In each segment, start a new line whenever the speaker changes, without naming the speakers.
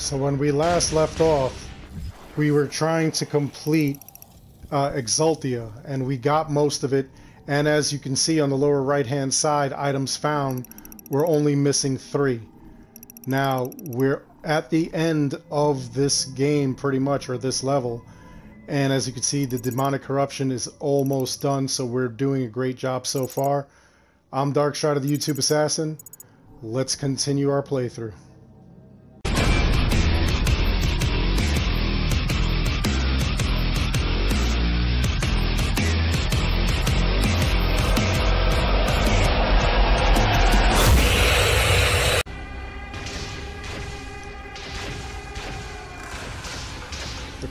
So when we last left off, we were trying to complete uh, Exultia, and we got most of it. And as you can see on the lower right-hand side, items found, we're only missing three. Now, we're at the end of this game, pretty much, or this level. And as you can see, the demonic corruption is almost done, so we're doing a great job so far. I'm Darkstrider, the YouTube Assassin. Let's continue our playthrough.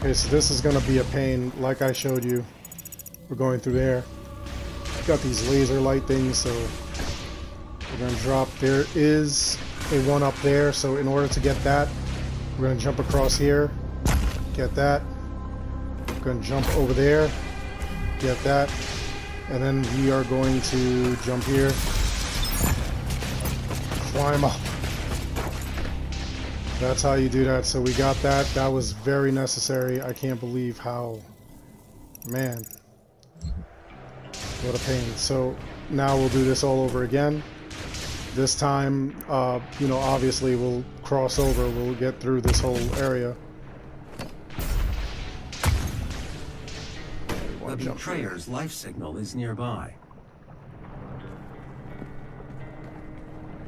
Okay, so this is to be a pain, like I showed you. We're going through there. Got these laser light things, so we're to drop. There is a one up there, so in order to get that, we're to jump across here, get that. We're to jump over there, get that. And then we are going to jump here, climb up. That's how you do that. So we got that. That was very necessary. I can't believe how... Man. What a pain. So now we'll do this all over again. This time, uh, you know, obviously we'll cross over. We'll get through this whole area.
The betrayer's life signal is nearby.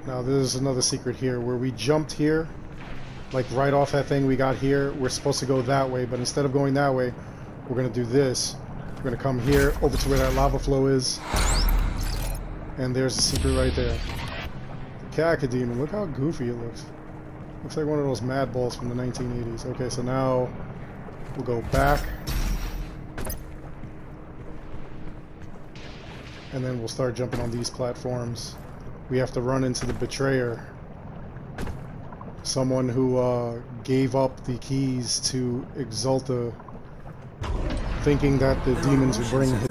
Now there's another secret here where we jumped here like right off that thing we got here. We're supposed to go that way, but instead of going that way, we're going to do this. We're going to come here over to where that lava flow is. And there's the secret right there. The Cacodemon. Look how goofy it looks. Looks like one of those Madballs from the 1980s. Okay, so now we'll go back. And then we'll start jumping on these platforms. We have to run into the Betrayer someone who uh, gave up the keys to Exultia, thinking that the demons would bring him.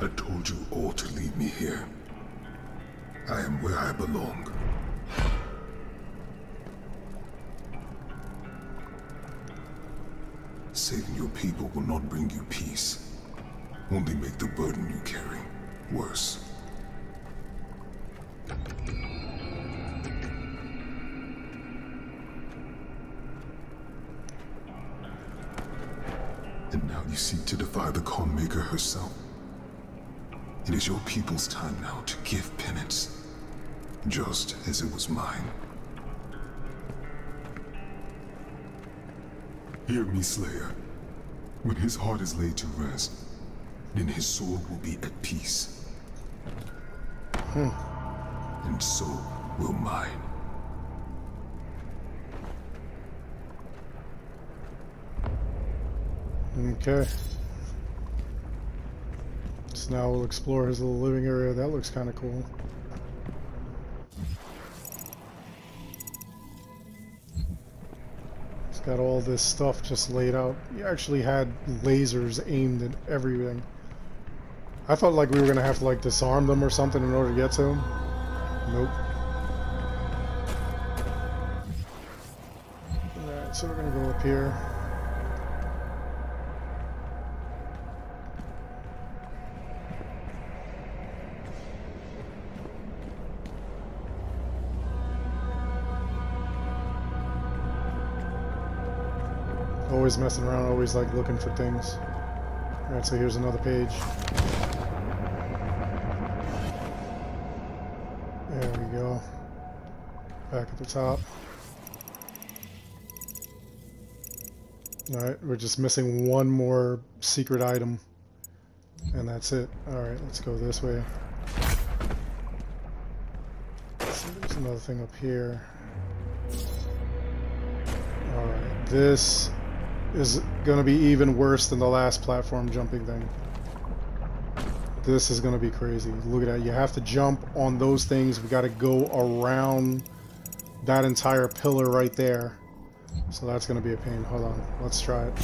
I told you all to leave me here. I am where I belong. People will not bring you peace. Only make the burden you carry worse. And now you seek to defy the Khan Maykr herself. It is your people's time now to give penance, just as it was mine. Hear me, Slayer. When his heart is laid to rest, then his soul will be at peace.
Hmm.
And so will mine.
Okay. So now we'll explore his little living area. That looks kind of cool. Got all this stuff just laid out. He actually had lasers aimed at everything. I thought like we were gonna have to like disarm them or something in order to get to him. Nope. Alright, so we're gonna go up here. Always messing around, always like looking for things. Alright, so here's another page. There we go. Back at the top. Alright, we're just missing one more secret item. And that's it. Alright, let's go this way. There's another thing up here. Alright, this is going to be even worse than the last platform jumping thing. This is going to be crazy. Look at that. You have to jump on those things. We got to go around that entire pillar right there. So that's going to be a pain. Hold on. Let's try it.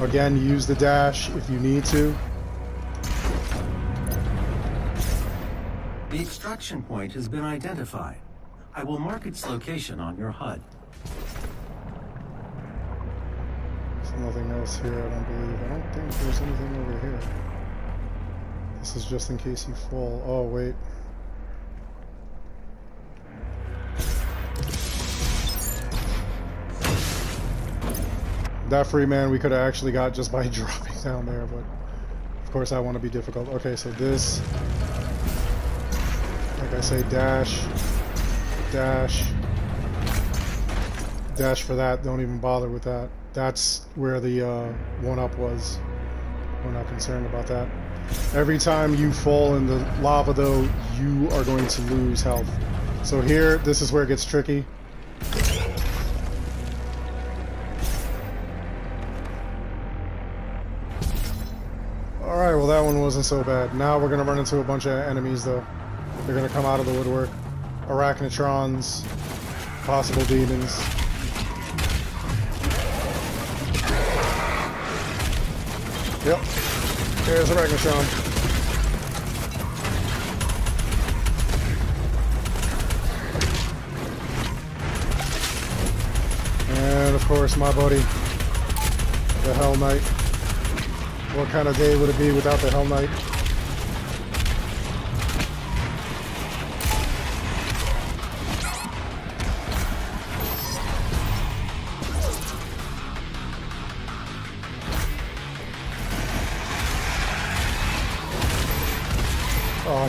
Again, use the dash if you need to.
The extraction point has been identified. I will mark its location on your HUD.
Else here, I don't believe. I don't think there's anything over here. This is just in case you fall. Oh, wait. That free man we could have actually got just by dropping down there, but of course I want to be difficult. Okay, so this, like I say, dash, dash, dash for that. Don't even bother with that. That's where the uh, one-up was. We're not concerned about that. Every time you fall in the lava, though, you are going to lose health. So here, this is where it gets tricky. Alright, well that one wasn't so bad. Now we're going to run into a bunch of enemies, though. They're going to come out of the woodwork. Arachnotrons, possible demons. Yep. There's Arachnotron. And of course my buddy, the Hell Knight. What kind of day would it be without the Hell Knight?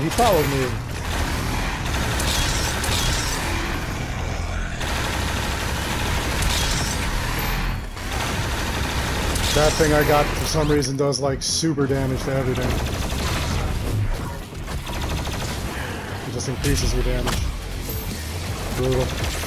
He followed me. That thing I got for some reason does like super damage to everything. It just increases your damage. Brutal.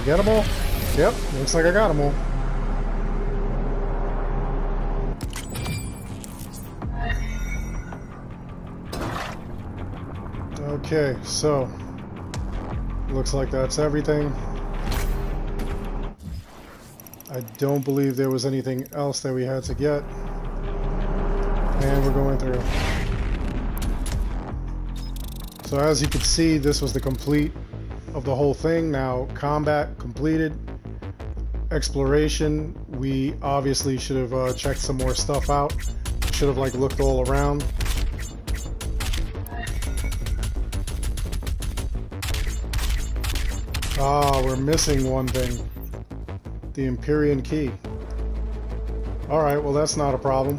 I get them all? Yep, looks like I got them all. Okay, so looks like that's everything. I don't believe there was anything else that we had to get. And we're going through. So as you can see, this was the complete of the whole thing. Now, combat completed. Exploration, we obviously should have uh, checked some more stuff out. Should have like looked all around. Ah, we're missing one thing. The Empyrean Key. Alright, well that's not a problem.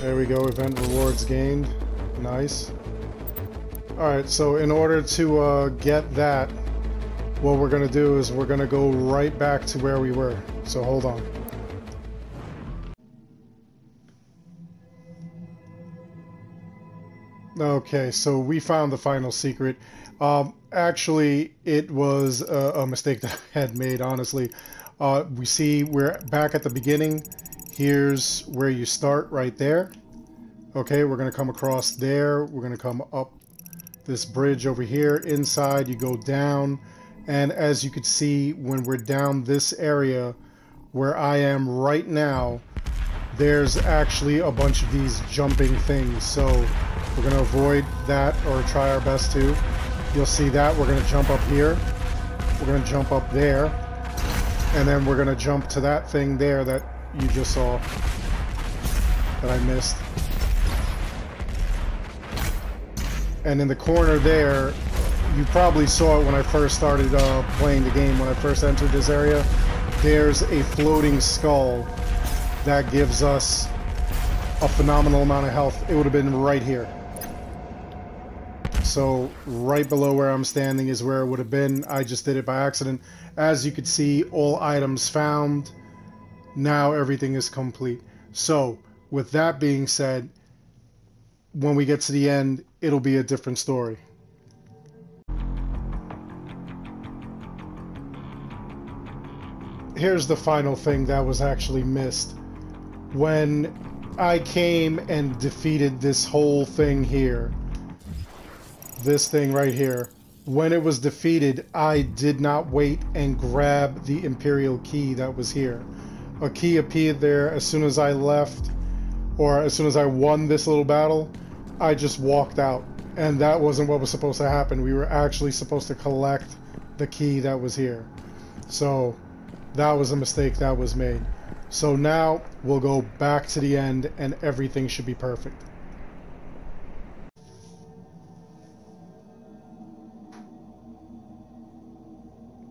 There we go, event rewards gained. Nice. Alright, so in order to uh, get that, what we're going to do is we're going to go right back to where we were. So hold on. Okay, so we found the final secret. Um, actually, it was a, a, mistake that I had made, honestly. Uh, we see we're back at the beginning. Here's where you start right there. Okay, we're going to come across there. We're going to come up this bridge over here. Inside, you go down. And as you can see, when we're down this area where I am right now, there's actually a bunch of these jumping things. So we're going to avoid that or try our best to. You'll see that. We're going to jump up here. We're going to jump up there. And then we're going to jump to that thing there that you just saw that I missed. And in the corner there, you probably saw it when I first started uh, playing the game, when I first entered this area. There's a floating skull that gives us a phenomenal amount of health, it would have been right here. So right below where I'm standing is where it would have been. I just did it by accident. As you can see, all items found. Now everything is complete. So with that being said, when we get to the end, it'll be a different story. Here's the final thing that was actually missed. When I came and defeated this whole thing here, this thing right here, when it was defeated, I did not wait and grab the Imperial key that was here. A key appeared there as soon as I left, or as soon as I won this little battle, I just walked out. And that wasn't what was supposed to happen. We were actually supposed to collect the key that was here. So that was a mistake that was made. So now we'll go back to the end and everything should be perfect.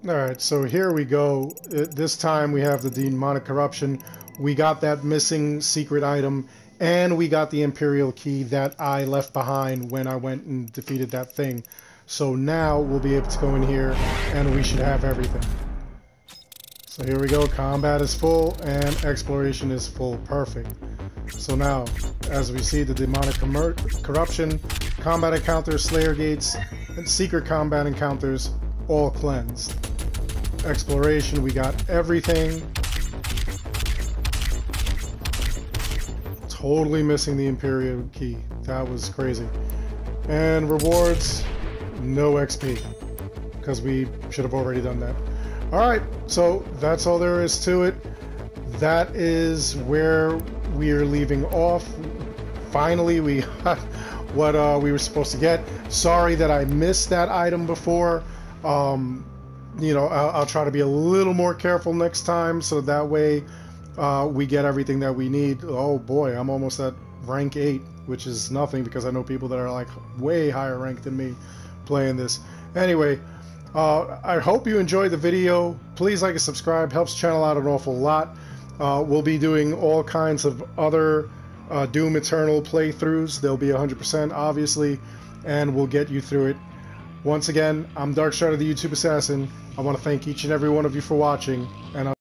Alright, so here we go. Uh, this time we have the demonic corruption. We got that missing secret item, and we got the Imperial key that I left behind when I went and defeated that thing. So now we'll be able to go in here, and we should have everything. So here we go, combat is full, and exploration is full. Perfect. So now, as we see the demonic corruption, combat encounters, slayer gates, and secret combat encounters all cleansed exploration. We got everything. Totally missing the Imperial key. That was crazy. And rewards, no XP. Because we should have already done that. Alright, so that's all there is to it. That is where we are leaving off. Finally, we got what uh, we were supposed to get. Sorry that I missed that item before. Um, you know, I'll, I'll, try to be a little more careful next time so that way uh, we get everything that we need. Oh boy, I'm almost at rank 8, which is nothing because I know people that are like way higher ranked than me playing this. Anyway, uh, I hope you enjoyed the video. Please like and subscribe, helps channel out an awful lot. Uh, we'll be doing all kinds of other uh, Doom Eternal playthroughs. They'll be 100% obviously, and we'll get you through it once again, I'm Dark Strider, the YouTube Assassin. I want to thank each and every one of you for watching, and I'll